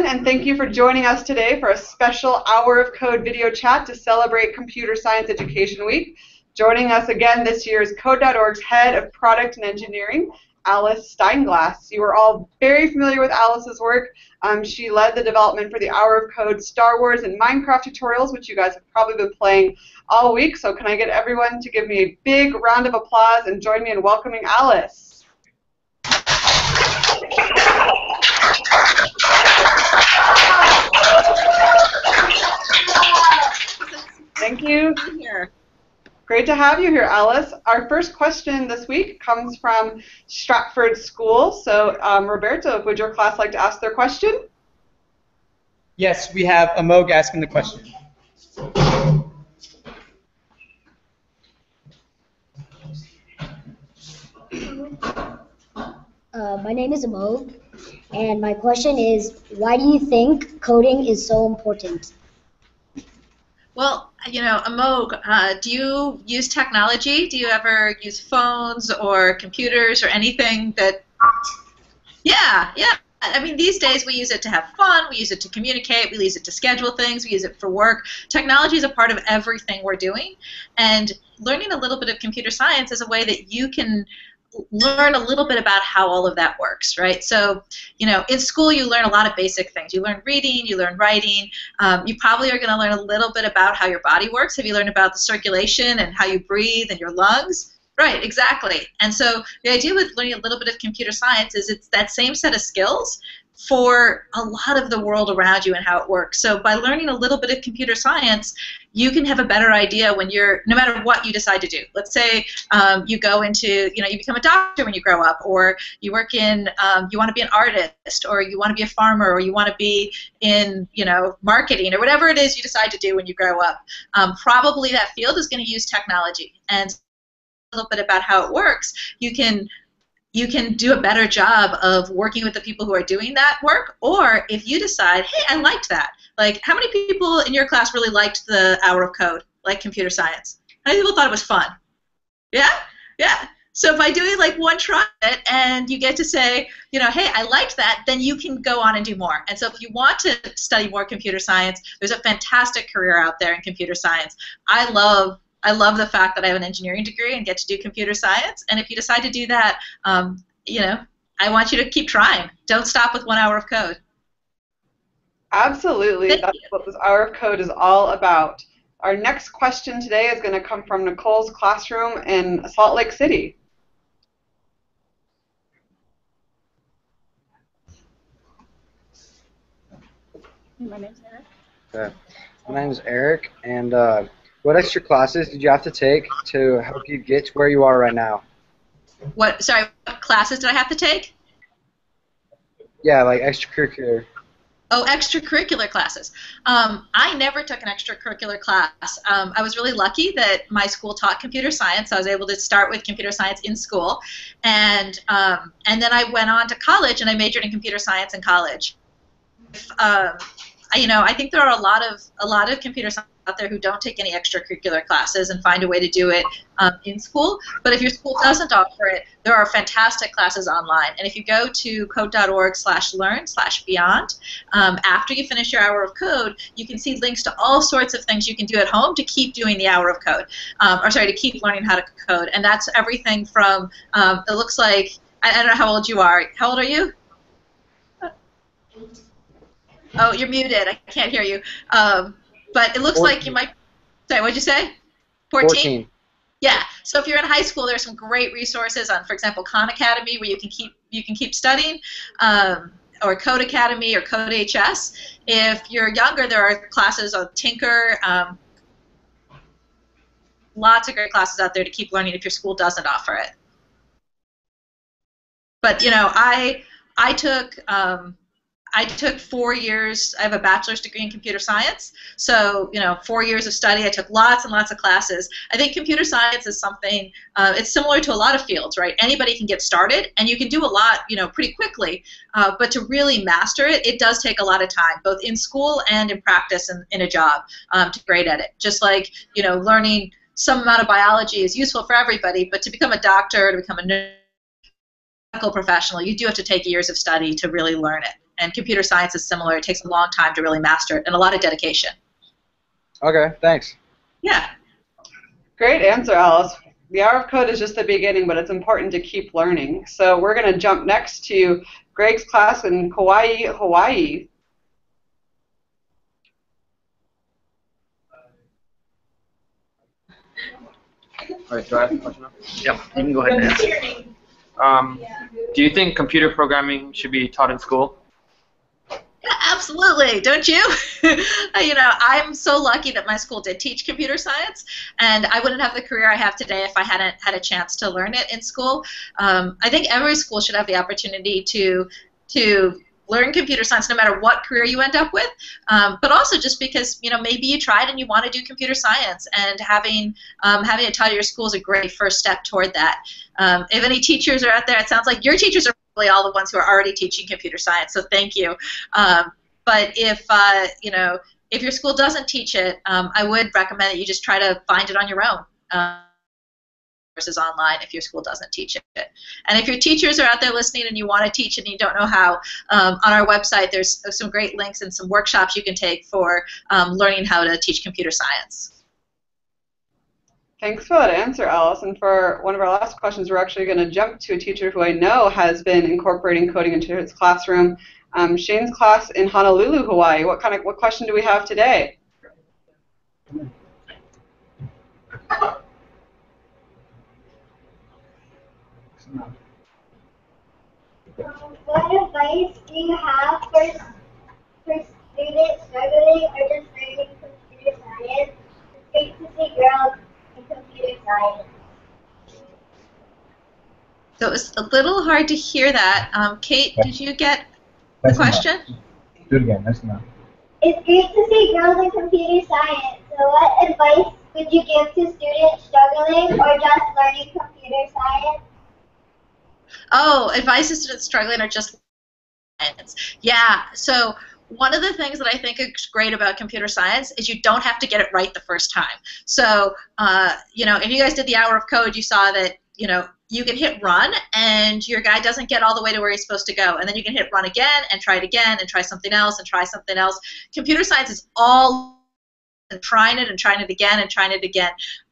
everyone, and thank you for joining us today for a special Hour of Code video chat to celebrate Computer Science Education Week. Joining us again this year is Code.org's Head of Product and Engineering, Alice Steinglass. You are all very familiar with Alice's work. Um, she led the development for the Hour of Code Star Wars and Minecraft tutorials, which you guys have probably been playing all week. So can I get everyone to give me a big round of applause and join me in welcoming Alice? Thank you. Great to have you here, Alice. Our first question this week comes from Stratford School. So, um, Roberto, would your class like to ask their question? Yes, we have Amog asking the question. Uh, my name is Amog, and my question is, why do you think coding is so important? Well, you know, Amog, uh, do you use technology? Do you ever use phones or computers or anything that? Yeah, yeah. I mean, these days we use it to have fun, we use it to communicate, we use it to schedule things, we use it for work. Technology is a part of everything we're doing, and learning a little bit of computer science is a way that you can learn a little bit about how all of that works, right? So, you know, in school you learn a lot of basic things. You learn reading, you learn writing. Um, you probably are going to learn a little bit about how your body works. Have you learned about the circulation and how you breathe and your lungs? Right, exactly. And so the idea with learning a little bit of computer science is it's that same set of skills, for a lot of the world around you and how it works. So by learning a little bit of computer science, you can have a better idea when you're, no matter what you decide to do. Let's say um, you go into, you know, you become a doctor when you grow up, or you work in, um, you want to be an artist, or you want to be a farmer, or you want to be in, you know, marketing, or whatever it is you decide to do when you grow up. Um, probably that field is going to use technology. And a little bit about how it works, you can you can do a better job of working with the people who are doing that work. Or if you decide, hey, I liked that. Like, how many people in your class really liked the hour of code, like computer science? How many people thought it was fun? Yeah? Yeah. So by doing like one try and you get to say, you know, hey, I liked that, then you can go on and do more. And so if you want to study more computer science, there's a fantastic career out there in computer science. I love I love the fact that I have an engineering degree and get to do computer science. And if you decide to do that, um, you know, I want you to keep trying. Don't stop with one hour of code. Absolutely. Thank That's you. what this hour of code is all about. Our next question today is going to come from Nicole's classroom in Salt Lake City. My name's Eric. Okay. My name is Eric, and uh, what extra classes did you have to take to help you get to where you are right now? What? Sorry, what classes did I have to take? Yeah, like extracurricular. Oh, extracurricular classes. Um, I never took an extracurricular class. Um, I was really lucky that my school taught computer science. So I was able to start with computer science in school, and um, and then I went on to college and I majored in computer science in college. Um, I- you know, I think there are a lot of a lot of computer science out there who don't take any extracurricular classes and find a way to do it um, in school. But if your school doesn't offer it, there are fantastic classes online. And if you go to code.org slash learn slash beyond, um, after you finish your hour of code, you can see links to all sorts of things you can do at home to keep doing the hour of code, um, or sorry, to keep learning how to code. And that's everything from um, it looks like I, I don't know how old you are. How old are you? Oh, you're muted. I can't hear you. Um, but it looks like you might. Sorry, what'd you say? 14. Yeah. So if you're in high school, there's some great resources on, for example, Khan Academy, where you can keep you can keep studying, um, or Codecademy or Code HS. If you're younger, there are classes on Tynker. Um, lots of great classes out there to keep learning if your school doesn't offer it. But you know, I I took um, I took four years. I have a bachelor's degree in computer science, so you know, four years of study. I took lots and lots of classes. I think computer science is something. Uh, it's similar to a lot of fields, right? Anybody can get started, and you can do a lot, you know, pretty quickly. Uh, but to really master it, it does take a lot of time, both in school and in practice and in a job, um, to great at it. Just like you know, learning some amount of biology is useful for everybody, but to become a doctor, to become a medical professional, you do have to take years of study to really learn it. And computer science is similar. It takes a long time to really master it and a lot of dedication. Okay, thanks. Yeah. Great answer, Alice. The hour of code is just the beginning, but it's important to keep learning. So we're going to jump next to Greg's class in Kauai, Hawaii. All right, do I have a question now? Yeah, you can go ahead and ask. Um, do you think computer programming should be taught in school? Absolutely. Don't you? you know, I'm so lucky that my school did teach computer science, and I wouldn't have the career I have today if I hadn't had a chance to learn it in school. Um, I think every school should have the opportunity to to learn computer science no matter what career you end up with um, but also just because you know maybe you tried and you want to do computer science and having um, having it taught at your school is a great first step toward that um, if any teachers are out there it sounds like your teachers are probably all the ones who are already teaching computer science so thank you um, but if uh, you know if your school doesn't teach it um, i would recommend that you just try to find it on your own um, courses online if your school doesn't teach it. And if your teachers are out there listening and you want to teach it and you don't know how, um, on our website there's some great links and some workshops you can take for um, learning how to teach computer science. Thanks for that answer, Alice. And for one of our last questions, we're actually going to jump to a teacher who I know has been incorporating coding into his classroom. Um, Shane's class in Honolulu, Hawaii. What kind of what question do we have today? What advice do you have for, for students struggling or just learning computer science? It's great to see girls in computer science. So it was a little hard to hear that. Um, Kate, did you get the question? Do it again. That's enough. It's great to see girls in computer science. So what advice would you give to students struggling or just learning computer science? Oh, advice to students struggling or just science. Yeah. So one of the things that I think is great about computer science is you don't have to get it right the first time. So, uh, you know, if you guys did the hour of code, you saw that, you know, you can hit run and your guy doesn't get all the way to where he's supposed to go. And then you can hit run again and try it again and try something else and try something else. Computer science is all trying it and trying it again and trying it again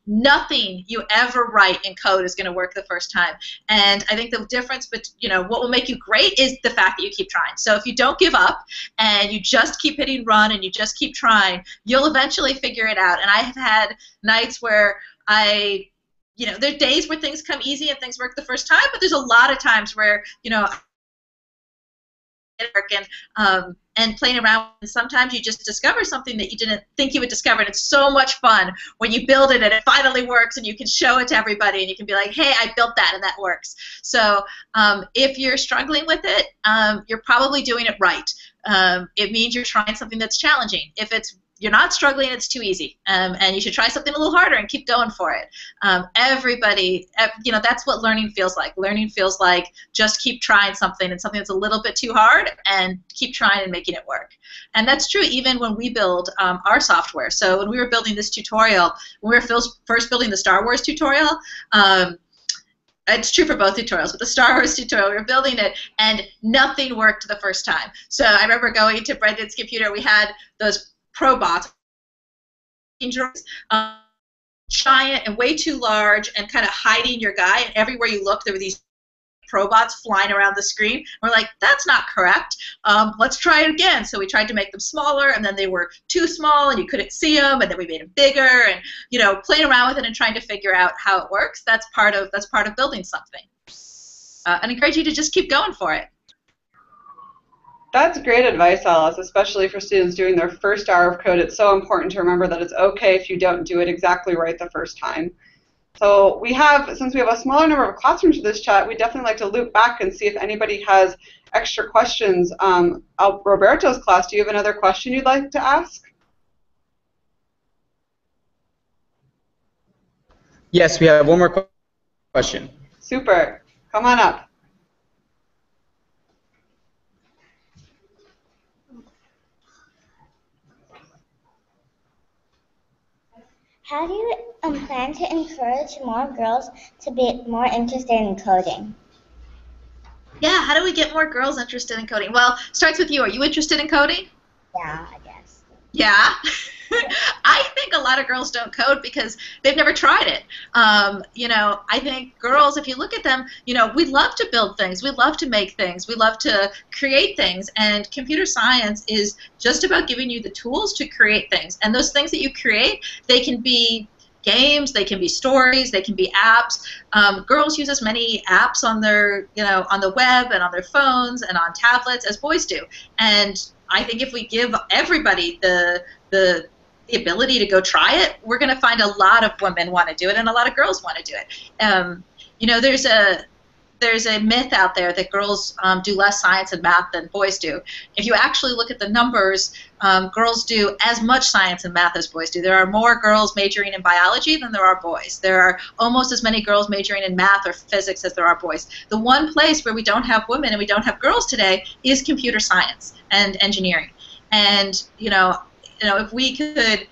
nothing you ever write in code is going to work the first time. And I think the difference, but you know, what will make you great is the fact that you keep trying. So if you don't give up and you just keep hitting run and you just keep trying, you'll eventually figure it out. And I have had nights where I you know, there are days where things come easy and things work the first time, but there's a lot of times where, you know, and um, and playing around. And sometimes you just discover something that you didn't think you would discover, and it's so much fun when you build it and it finally works, and you can show it to everybody, and you can be like, "Hey, I built that, and that works." So um, if you're struggling with it, um, you're probably doing it right. Um, it means you're trying something that's challenging. If it's you're not struggling, it's too easy. Um, and you should try something a little harder and keep going for it. Um, everybody, you know, that's what learning feels like. Learning feels like just keep trying something and something that's a little bit too hard and keep trying and making it work. And that's true even when we build um, our software. So when we were building this tutorial, when we were first building the Star Wars tutorial, um, it's true for both tutorials, but the Star Wars tutorial, we were building it, and nothing worked the first time. So I remember going to Brendan's computer. We had those Probots, dangerous, um, giant and way too large, and kind of hiding your guy. And everywhere you look, there were these Probots flying around the screen. We're like, that's not correct. Um, let's try it again. So we tried to make them smaller, and then they were too small, and you couldn't see them. And then we made them bigger, and you know, playing around with it and trying to figure out how it works. That's part of that's part of building something. Uh, and I encourage you to just keep going for it. That's great advice, Alice, especially for students doing their first hour of code. It's so important to remember that it's okay if you don't do it exactly right the first time. So we have, since we have a smaller number of classrooms for this chat, we definitely like to loop back and see if anybody has extra questions. Um, Roberto's class, do you have another question you'd like to ask? Yes, we have one more question. Super. Come on up. How do you um, plan to encourage more girls to be more interested in coding? Yeah, how do we get more girls interested in coding? Well, starts with you. Are you interested in coding? Yeah, I guess. Yeah. I think a lot of girls don't code because they've never tried it. Um, you know, I think girls, if you look at them, you know, we love to build things, we love to make things, we love to create things, and computer science is just about giving you the tools to create things. And those things that you create, they can be games, they can be stories, they can be apps. Um, girls use as many apps on their, you know, on the web and on their phones and on tablets as boys do. And I think if we give everybody the the the ability to go try it, we're going to find a lot of women want to do it and a lot of girls want to do it. Um, you know, there's a there's a myth out there that girls um, do less science and math than boys do. If you actually look at the numbers, um, girls do as much science and math as boys do. There are more girls majoring in biology than there are boys. There are almost as many girls majoring in math or physics as there are boys. The one place where we don't have women and we don't have girls today is computer science and engineering. And you know, you know, if we could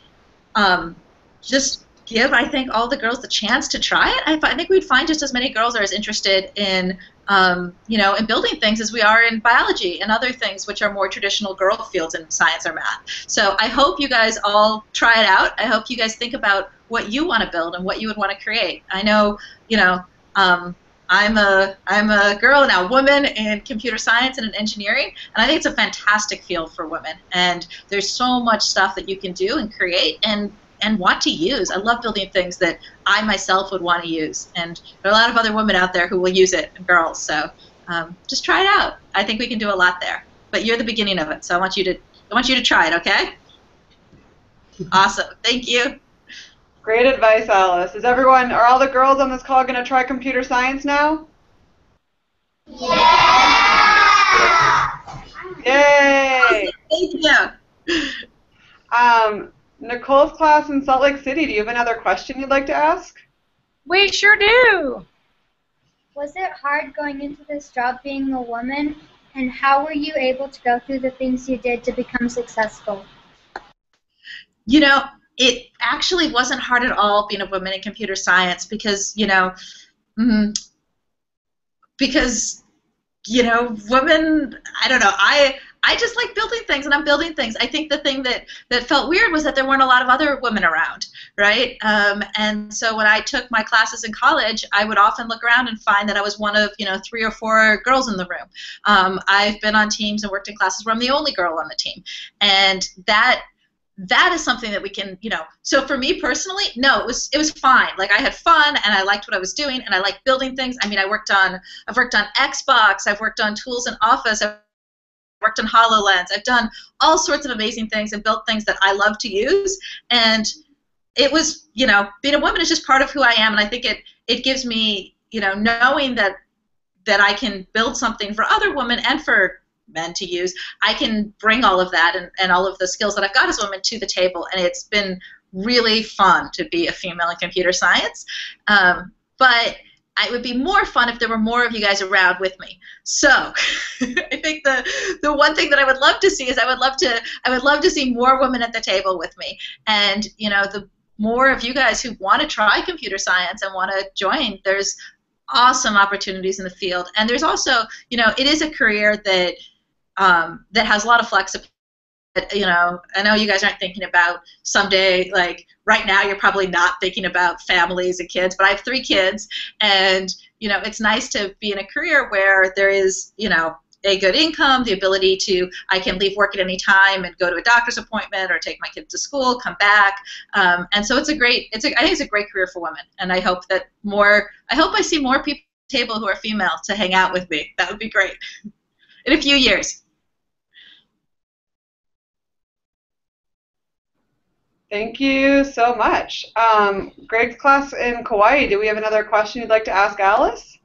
um, just give, I think, all the girls the chance to try it, I, I think we'd find just as many girls are as interested in, um, you know, in building things as we are in biology and other things which are more traditional girl fields in science or math. So I hope you guys all try it out. I hope you guys think about what you want to build and what you would want to create. I know, you know, um, I'm a I'm a girl now, woman in computer science and in engineering, and I think it's a fantastic field for women. And there's so much stuff that you can do and create and and want to use. I love building things that I myself would want to use, and there are a lot of other women out there who will use it, and girls. So um, just try it out. I think we can do a lot there. But you're the beginning of it, so I want you to I want you to try it. Okay? Awesome. Thank you. Great advice, Alice. Is everyone, are all the girls on this call going to try computer science now? Yeah! Yay! Thank you. Um, Nicole's class in Salt Lake City, do you have another question you'd like to ask? We sure do. Was it hard going into this job being a woman? And how were you able to go through the things you did to become successful? You know, it actually wasn't hard at all being a woman in computer science because you know mm, because you know women i don't know. I i just like building things and i'm building things. I think the thing that that felt weird was that there weren't a lot of other women around right? Um, and so when i took my classes in college i would often look around and find that i was one of you know three or four girls in the room. Um, i've been on teams and worked in classes where i'm the only girl on the team. And that that is something that we can, you know. So for me personally, no, it was it was fine. Like I had fun and I liked what I was doing and I liked building things. I mean, I worked on I've worked on Xbox, I've worked on tools in Office, I've worked on HoloLens, I've done all sorts of amazing things and built things that I love to use. And it was, you know, being a woman is just part of who I am, and I think it it gives me, you know, knowing that that I can build something for other women and for men to use, I can bring all of that and, and all of the skills that I've got as a woman to the table. And it's been really fun to be a female in computer science. Um, but it would be more fun if there were more of you guys around with me. So I think the the one thing that I would love to see is I would love to I would love to see more women at the table with me. And you know the more of you guys who want to try computer science and want to join, there's awesome opportunities in the field. And there's also, you know, it is a career that um, that has a lot of flexibility. You know, I know you guys aren't thinking about someday, like right now, you're probably not thinking about families and kids, but I have three kids, and you know, it's nice to be in a career where there is, you know, a good income, the ability to I can leave work at any time and go to a doctor's appointment or take my kids to school, come back, um, and so it's a great. It's a, I think it's a great career for women, and I hope that more. I hope I see more people at the table who are female to hang out with me. That would be great in a few years. Thank you so much. Um, Greg's class in Kauai, do we have another question you'd like to ask Alice?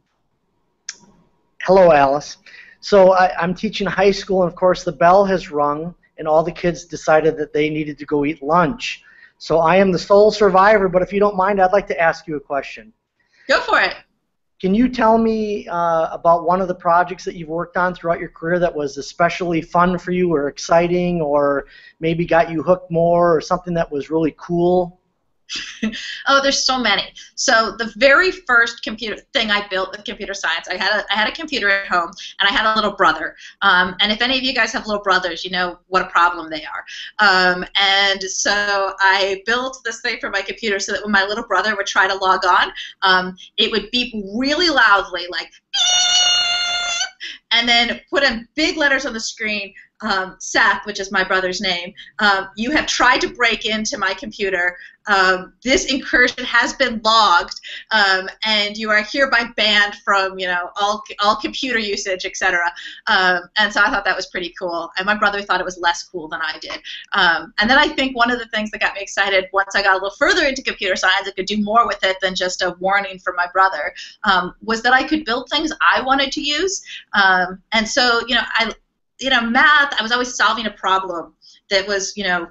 Hello, Alice. So I, I'm teaching high school, and of course the bell has rung, and all the kids decided that they needed to go eat lunch. So I am the sole survivor, but if you don't mind, I'd like to ask you a question. Go for it. Can you tell me uh, about one of the projects that you've worked on throughout your career that was especially fun for you or exciting or maybe got you hooked more or something that was really cool? oh, there's so many. So the very first computer thing I built with computer science, I had a, I had a computer at home, and I had a little brother. Um, and if any of you guys have little brothers, you know what a problem they are. Um, and so I built this thing for my computer so that when my little brother would try to log on, um, it would beep really loudly, like and then put in big letters on the screen um, Seth, which is my brother's name, um, you have tried to break into my computer. Um, this incursion has been logged, um, and you are hereby banned from, you know, all all computer usage, etc. Um, and so I thought that was pretty cool. And my brother thought it was less cool than I did. Um, and then I think one of the things that got me excited once I got a little further into computer science, I could do more with it than just a warning from my brother, was that I could build things I wanted to use. and so, you know, I you know, math, I was always solving a problem that was, you know,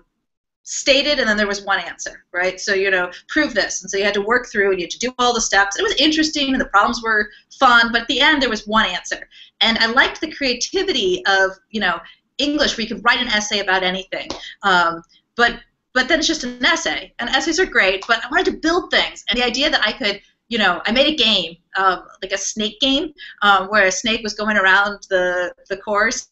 stated and then there was one answer, right? So, you know, prove this. And so you had to work through and you had to do all the steps. It was interesting and the problems were fun, but at the end there was one answer. And I liked the creativity of, you know, English where you could write an essay about anything. Um, but but then it's just an essay. And essays are great, but I wanted to build things. And the idea that I could you know, I made a game, um, like a snake game, um, where a snake was going around the, the course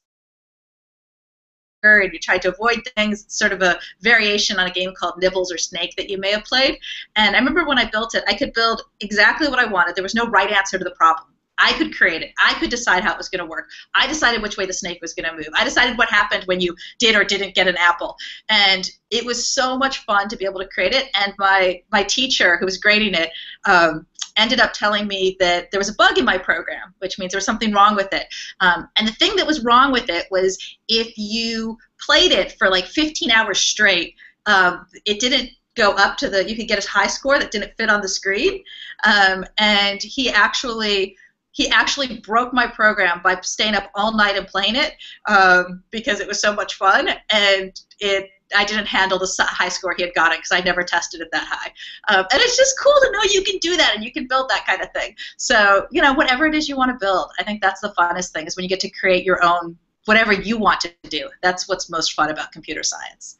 and you tried to avoid things. It's sort of a variation on a game called Nibbles or Snake that you may have played. And I remember when I built it, I could build exactly what I wanted. There was no right answer to the problem. I could create it. I could decide how it was going to work. I decided which way the snake was going to move. I decided what happened when you did or didn't get an apple. And it was so much fun to be able to create it. And my my teacher, who was grading it, um, ended up telling me that there was a bug in my program, which means there was something wrong with it. Um, and the thing that was wrong with it was if you played it for like 15 hours straight, um, it didn't go up to the. You could get a high score that didn't fit on the screen. Um, and he actually he actually broke my program by staying up all night and playing it um, because it was so much fun and it I didn't handle the high score he had gotten because I never tested it that high. Um, and it's just cool to know you can do that and you can build that kind of thing. So, you know, whatever it is you want to build, I think that's the funnest thing is when you get to create your own, whatever you want to do. That's what's most fun about computer science.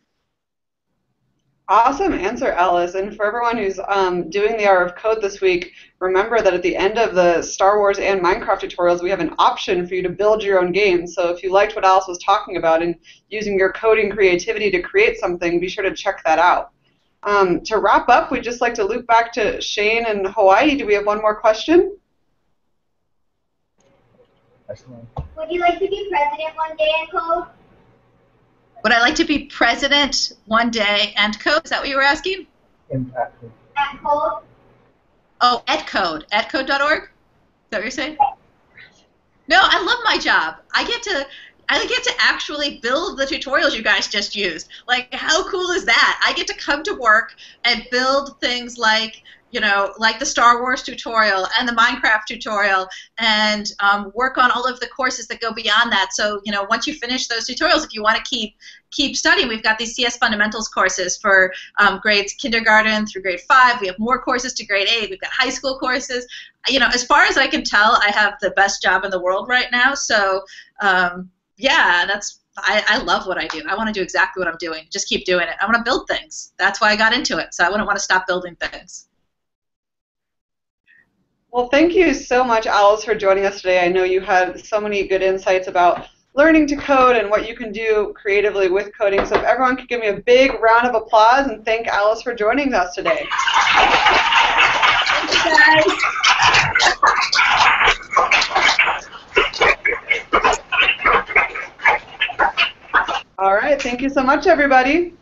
Awesome answer, Alice. And for everyone who's um, doing the Hour of Code this week, remember that at the end of the Star Wars and Minecraft tutorials, we have an option for you to build your own game. So if you liked what Alice was talking about and using your coding creativity to create something, be sure to check that out. Um, to wrap up, we'd just like to loop back to Shane and Hawaii. Do we have one more question? Would you like to be president one day in code? Would I like to be president one day and code? Is that what you were asking? Impact. At oh, code? Oh, at code. At code.org? Is that what you're saying? No, I love my job. I get to I get to actually build the tutorials you guys just used. Like, how cool is that? I get to come to work and build things like you know, like the Star Wars tutorial and the Minecraft tutorial, and um, work on all of the courses that go beyond that. So, you know, once you finish those tutorials, if you want to keep keep studying, we've got these CS fundamentals courses for um, grades kindergarten through grade five. We have more courses to grade eight. We've got high school courses. You know, as far as I can tell, I have the best job in the world right now. So, um, yeah, that's I, I, love what I do. I want to do exactly what I'm doing. Just keep doing it. I want to build things. That's why I got into it. So I wouldn't want to stop building things. Well, thank you so much, Alice, for joining us today. I know you had so many good insights about learning to code and what you can do creatively with coding. So if everyone could give me a big round of applause and thank Alice for joining us today. Thank you, guys. All right, thank you so much, everybody.